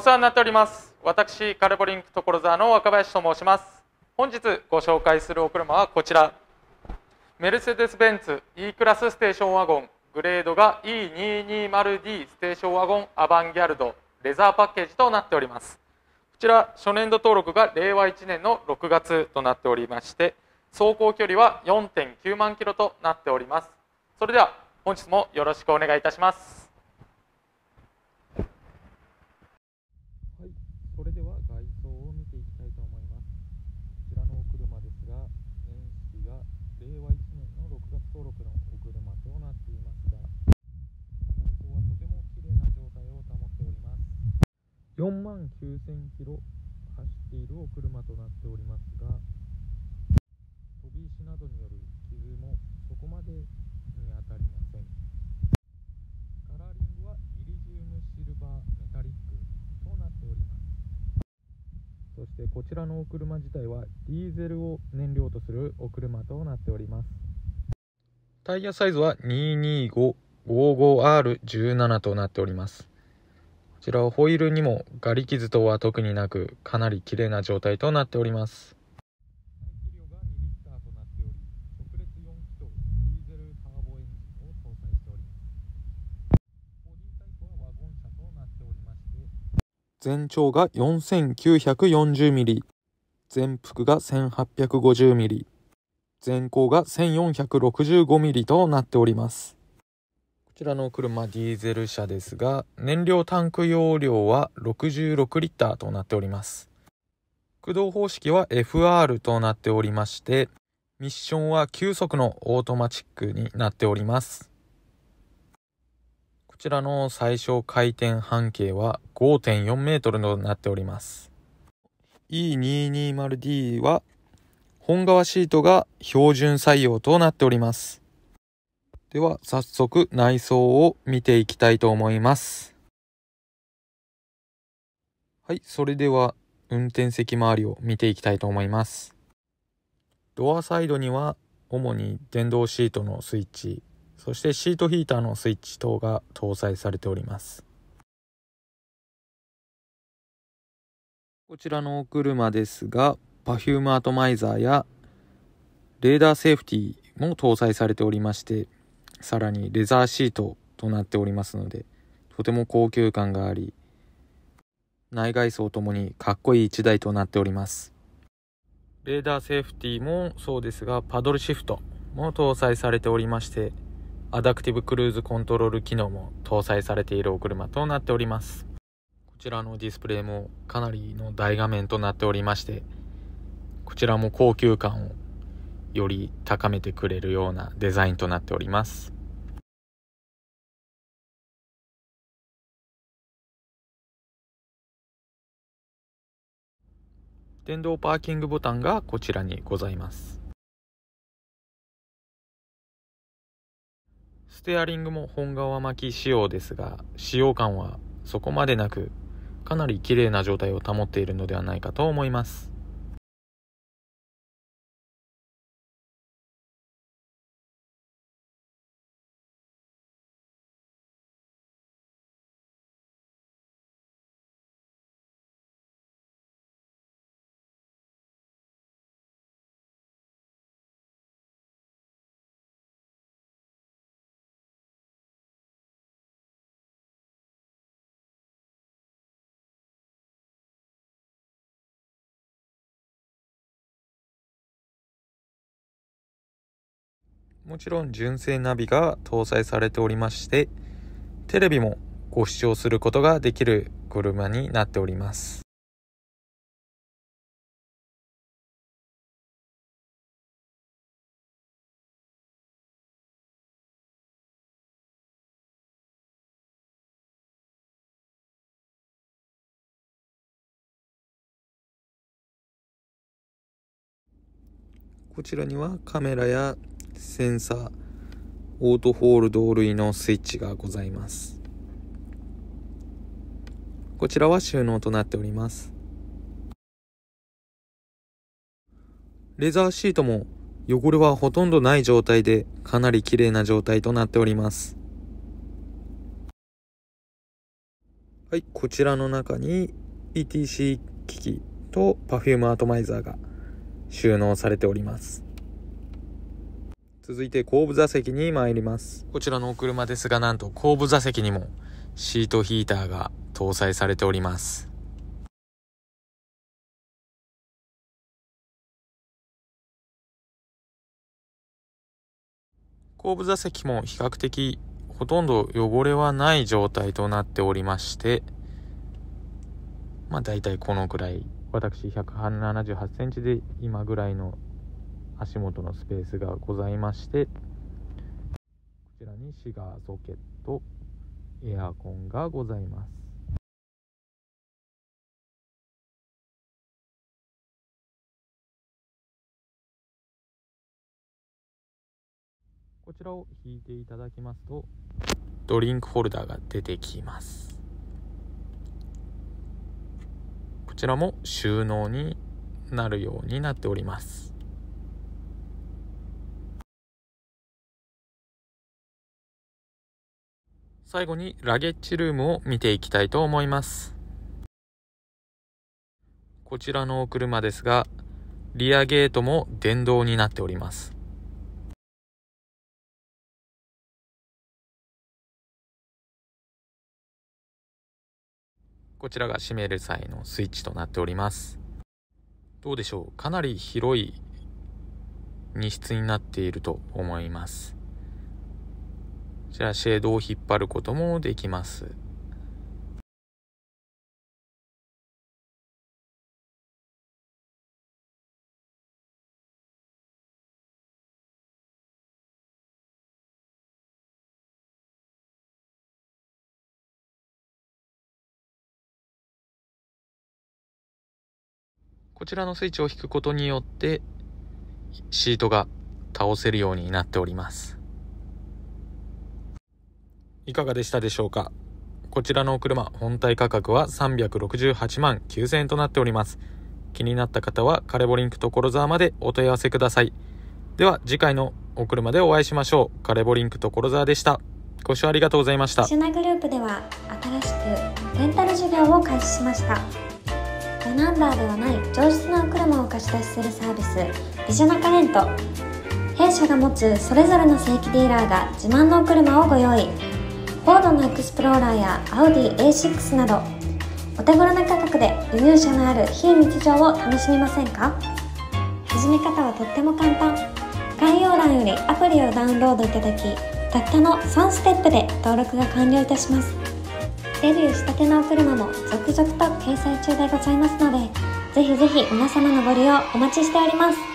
お世話になっております。私カルボリンク所沢の若林と申します。本日ご紹介するお車はこちら。メルセデス・ベンツ E クラスステーションワゴン。グレードが E220D ステーションワゴンアバンギャルド。レザーパッケージとなっております。こちら初年度登録が令和1年の6月となっておりまして走行距離は4.9万キロとなっております。それでは本日もよろしくお願いいたしますはい、それでは外装を見ていきたいと思います。こちらのお車ですが、年式が令和1年の6月登録のお車となっていますが、外装はとても綺麗な状態を保っております。4万9000キロ走っているお車となっておりますが、飛び石などによる傷もそこまでに当たりません。カラーリングはイリジウムシルバーメタリックとなっております。そしてこちらのお車自体はディーゼルを燃料とするお車となっております。タイヤサイズは 22555R17 となっております。こちらはホイールにもガリ傷等は特になくかなり綺麗な状態となっております。全長が 4940mm 全幅が 1850mm 全高が 1465mm となっております。こちらの車ディーゼル車ですが燃料タンク容量は66リッターとなっております。駆動方式は FR となっておりましてミッションは9速のオートマチックになっております。こちらの最小回転半径は5.4メートルとなっております。E220D は本革シートが標準採用となっております。では早速内装を見ていきたいと思います。はいそれでは運転席周りを見ていきたいと思います。ドアサイドには主に電動シートのスイッチそしてシートヒーターのスイッチ等が搭載されております。こちらのお車ですがパフュームアトマイザーやレーダーセーフティーも搭載されておりましてさらにレザーシートとなっておりますのでとても高級感があり内外装ともにかっこいい1台となっております。レーダーセーフティーもそうですがパドルシフトも搭載されておりましてアダプティブクルーズコントロール機能も搭載されているお車となっております。こちらのディスプレイもかなりの大画面となっておりましてこちらも高級感をより高めてくれるようなデザインとなっております。電動パーキングボタンがこちらにございます。ステアリングも本革巻き仕様ですが使用感はそこまでなくかなり綺麗な状態を保っているのではないかと思います。もちろん純正ナビが搭載されておりましてテレビもご視聴することができる車になっております。こちらにはカメラやセンサーオートホールド類のスイッチがございます。こちらは収納となっております。レザーシートも汚れはほとんどない状態でかなり綺麗な状態となっております。はい、こちらの中に ETC 機器と Perfume アトマイザーが収納されております。続いて後部座席に参ります。こちらのお車ですが、なんと後部座席にもシートヒーターが搭載されております。後部座席も比較的ほとんど汚れはない状態となっておりまして、まあ大体このくらい、私178センチで今ぐらいの足元のスペースがございまして、こちらにシガーソケット、エアコンがございます。こちらを引いていただきますと、ドリンクホルダーが出てきます。こちらも収納になるようになっております。最後にラゲッジルームを見ていきたいと思います。こちらのお車ですが、リアゲートも電動になっております。こちらが閉める際のスイッチとなっております。どうでしょう？かなり広い荷室になっていると思います。こちらシェードを引っ張ることもできます。こちらのスイッチを引くことによってシートが倒せるようになっております。いかがでしたでしょうか？こちらのお車、本体価格は368万9000円となっております。気になった方はカレボリンク所沢までお問い合わせください。では次回のお車でお会いしましょう。カレボリンク所沢でした。ご視聴ありがとうございました。シナグループでは新しくレンタル事業を開始しましたラナンバーではない上質なお車を貸し出しするサービスビジョナカレント弊社が持つそれぞれの正規ディーラーが自慢のお車をご用意フォードのエクスプローラーやアウディ A6 などお手頃な価格で輸入車のある非日常を楽しみませんか？始め方はとっても簡単。概要欄よりアプリをダウンロードいただきたったの3ステップで登録が完了いたします。デビューしたてのお車も続々と掲載中でございますのでぜひぜひ皆様のご利用お待ちしております。